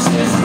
justice